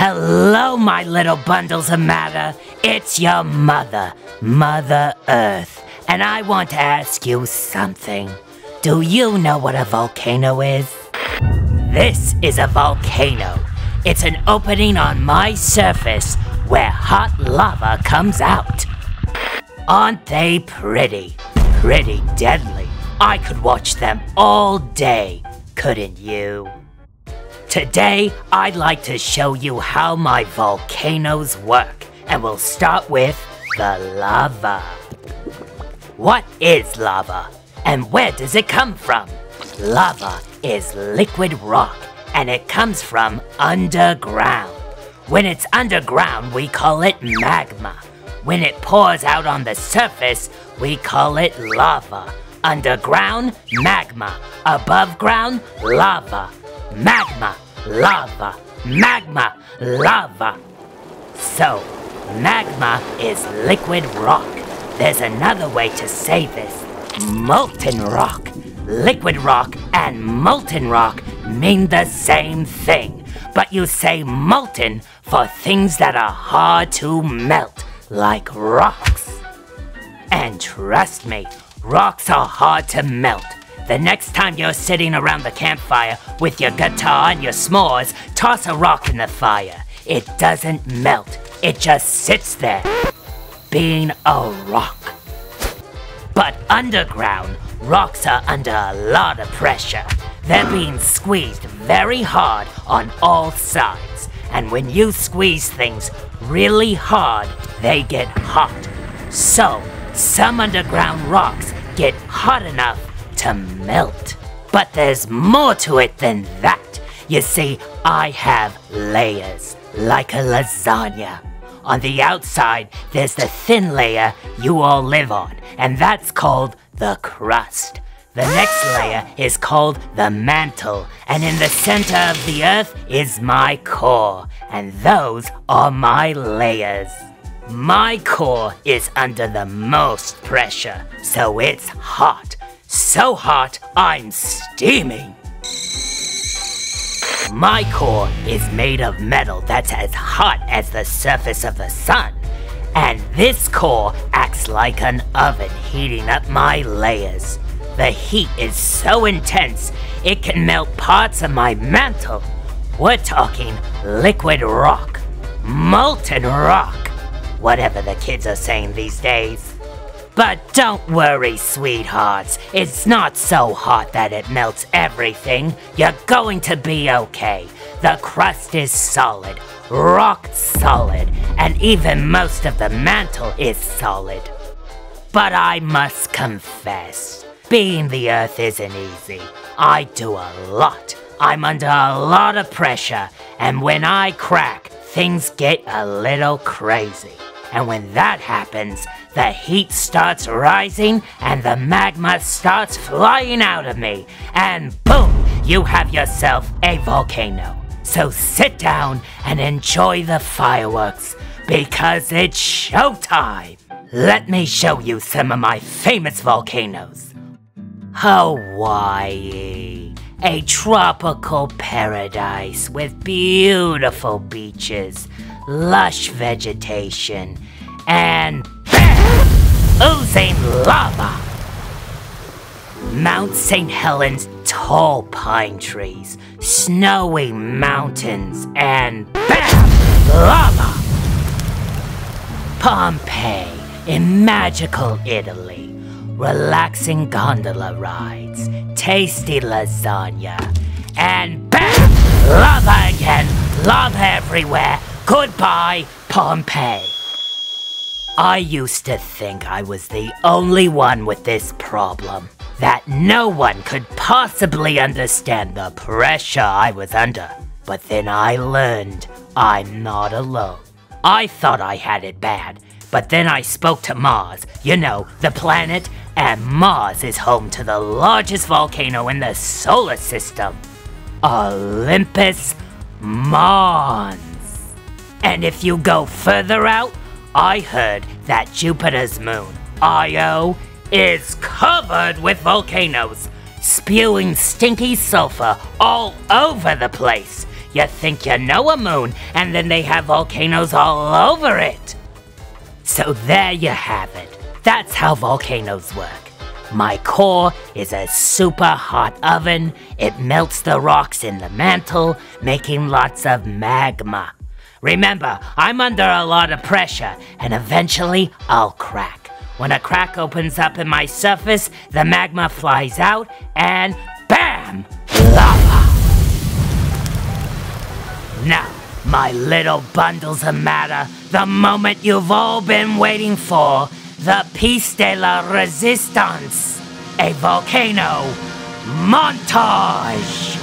Hello, my little bundles of matter. It's your mother, Mother Earth, and I want to ask you something. Do you know what a volcano is? This is a volcano. It's an opening on my surface where hot lava comes out. Aren't they pretty? Pretty deadly. I could watch them all day, couldn't you? Today, I'd like to show you how my volcanoes work, and we'll start with the lava. What is lava, and where does it come from? Lava is liquid rock, and it comes from underground. When it's underground, we call it magma. When it pours out on the surface, we call it lava. Underground, magma. Above ground, lava magma, lava, magma, lava. So, magma is liquid rock. There's another way to say this molten rock. Liquid rock and molten rock mean the same thing, but you say molten for things that are hard to melt, like rocks. And trust me, rocks are hard to melt. The next time you're sitting around the campfire with your guitar and your s'mores, toss a rock in the fire. It doesn't melt, it just sits there, being a rock. But underground, rocks are under a lot of pressure. They're being squeezed very hard on all sides. And when you squeeze things really hard, they get hot. So, some underground rocks get hot enough to melt. But there's more to it than that. You see, I have layers, like a lasagna. On the outside, there's the thin layer you all live on, and that's called the crust. The next ah! layer is called the mantle, and in the center of the earth is my core, and those are my layers. My core is under the most pressure, so it's hot. So hot, I'm steaming. My core is made of metal that's as hot as the surface of the sun. And this core acts like an oven heating up my layers. The heat is so intense, it can melt parts of my mantle. We're talking liquid rock, molten rock, whatever the kids are saying these days. But don't worry, sweethearts. It's not so hot that it melts everything. You're going to be okay. The crust is solid, rock solid, and even most of the mantle is solid. But I must confess, being the Earth isn't easy. I do a lot. I'm under a lot of pressure, and when I crack, things get a little crazy. And when that happens, the heat starts rising and the magma starts flying out of me. And boom, you have yourself a volcano. So sit down and enjoy the fireworks because it's showtime. Let me show you some of my famous volcanoes. Hawaii, a tropical paradise with beautiful beaches lush vegetation, and! Oozing lava! Mount St. Helens tall pine trees, snowy mountains, and BAM! Lava! Pompeii in magical Italy, relaxing gondola rides, tasty lasagna, and BAM! Lava again! Lava everywhere! Goodbye, Pompeii. I used to think I was the only one with this problem. That no one could possibly understand the pressure I was under. But then I learned I'm not alone. I thought I had it bad, but then I spoke to Mars, you know, the planet, and Mars is home to the largest volcano in the solar system Olympus Mons. And if you go further out, I heard that Jupiter's moon, Io, is covered with volcanoes, spewing stinky sulfur all over the place. you think you know a moon, and then they have volcanoes all over it. So there you have it. That's how volcanoes work. My core is a super hot oven. It melts the rocks in the mantle, making lots of magma. Remember, I'm under a lot of pressure, and eventually I'll crack. When a crack opens up in my surface, the magma flies out, and BAM! Lava! Now, my little bundles of matter, the moment you've all been waiting for, the piece de la resistance, a volcano montage!